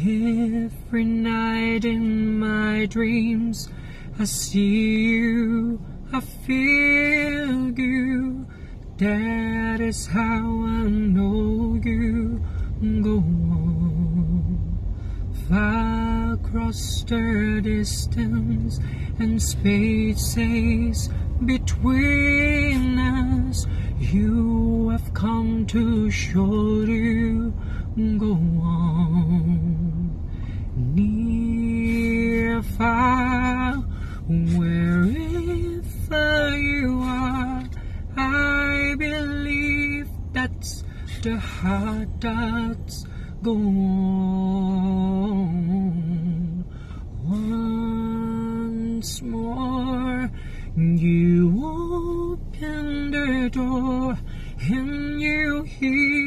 Every night in my dreams, I see you, I feel you. That is how I know you go. Far across the distance and spaces between us, you have come to show you go on. Wherever you are, I believe that's the heart that's gone. Once more, you open the door and you hear.